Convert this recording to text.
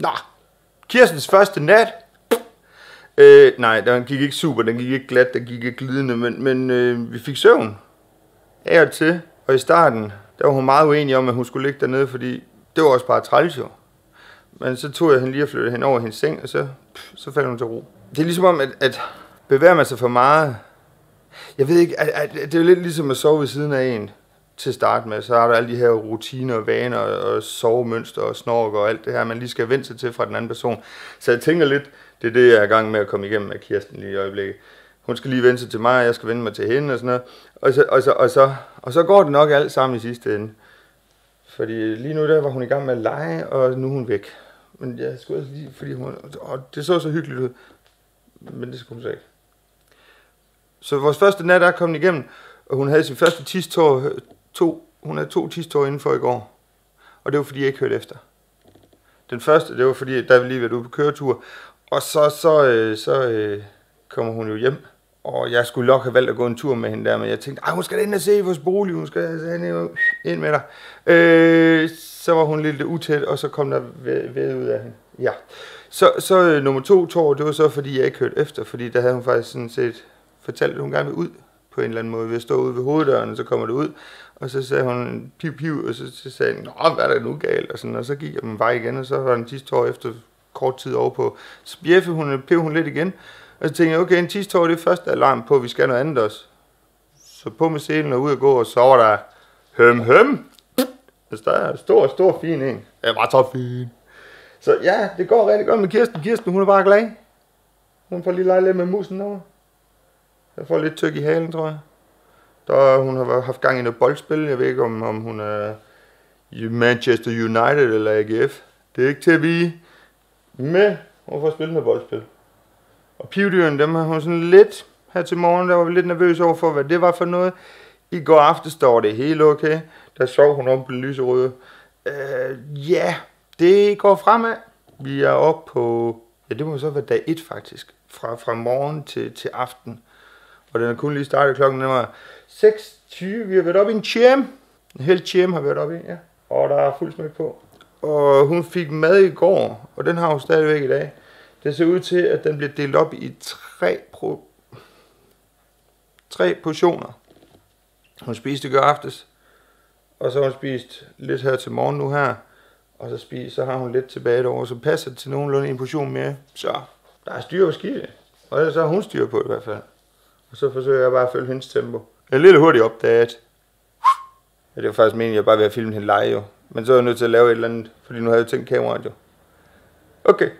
Nå, Kirstens første nat. Øh, nej, den gik ikke super, den gik ikke glat, den gik ikke glidende, men, men øh, vi fik søvn af og til. Og i starten, der var hun meget uenig om, at hun skulle ligge dernede, fordi det var også bare træls jo. Men så tog jeg hende lige og flyttede hende over hendes seng, og så, pff, så faldt hun til ro. Det er ligesom om, at, at bevæger man sig for meget, jeg ved ikke, at, at, det er lidt ligesom at sove ved siden af en til at starte med. Så er der alle de her rutiner og vaner og sovemønster og snork og alt det her, man lige skal vende sig til fra den anden person. Så jeg tænker lidt, det er det, jeg er i gang med at komme igennem med Kirsten lige i øjeblikket. Hun skal lige vende sig til mig, og jeg skal vende mig til hende og sådan noget. Og så, og så, og så, og så går det nok alt sammen i sidste ende. Fordi lige nu der var hun i gang med at lege, og nu er hun væk. Men jeg skulle også lige, fordi hun, og det så så hyggeligt ud. Men det skulle hun så ikke. Så vores første nat er kommet igennem, og hun havde sin første tistår, to, hun havde to tidstår inden for i går. Og det var fordi, jeg ikke hørte efter. Den første, det var fordi, der lige været ude på køretur, og så, så, øh, så øh, kommer hun jo hjem, og jeg skulle nok have valgt at gå en tur med hende der, men jeg tænkte, hun skal da ind og se vores bolig, hun skal øh, ind med dig. Øh, så var hun lidt utæt, og så kom der ved, ved ud af hende. Ja. Så, så øh, nummer to tår, det var så, fordi jeg ikke hørte efter, fordi der havde hun faktisk sådan set fortalt, at hun gerne vil ud på en eller anden måde. Ved at stå ude ved hoveddøren, og så kommer det ud, og så sagde hun piv piv, og så, så sagde hun, Nå, hvad er der nu galt? Og, sådan, og så gik jeg min vej igen, og så var den sidste år efter kort tid over på. Så bjeffede hun, øh, piv hun lidt igen, og så tænkte jeg, okay, en tistår, det er første alarm på, at vi skal noget andet også. Så på med selen og ud og gå, og så var der høm høm. Altså, der er stor, stor, fin en. Jeg var så fin. Så ja, det går rigtig godt med Kirsten. Kirsten, hun er bare glad. Hun får lige leget lidt med musen over. Jeg får lidt tyk i halen, tror jeg. Der, hun har haft gang i noget boldspil. Jeg ved ikke, om, om hun er i Manchester United eller AGF. Det er ikke til at vide. Men hun får spillet noget boldspil. Og pivdyrene, dem har hun sådan lidt her til morgen, der var vi lidt nervøs over for, hvad det var for noget. I går aftes står det helt okay. Der sov hun om på den lyserøde. Øh, ja, det går fremad. Vi er oppe på, ja det må så være dag 1 faktisk. Fra, fra morgen til, til aften. Og den er kun lige startet klokken, den var 6.20. Vi har været op i en cham. En hel cham har vi været op i, ja. Og der er fuld smæk på. Og hun fik mad i går, og den har hun stadigvæk i dag. Det ser ud til, at den bliver delt op i tre, pro... tre portioner. Hun spiste i går aftes, og så har hun spist lidt her til morgen nu her, og så, spiste, så har hun lidt tilbage derovre, så passer det til nogenlunde en portion mere. Så der er styr på skidt, og ellers så har hun styr på det i hvert fald. Og så forsøger jeg bare at følge hendes tempo. Jeg er lidt hurtigt opdaget. Ja, det var faktisk meningen, at jeg bare ville have filmet hende lege jo. Men så er jeg nødt til at lave et eller andet, fordi nu havde jeg tænkt kameraet jo. Okay.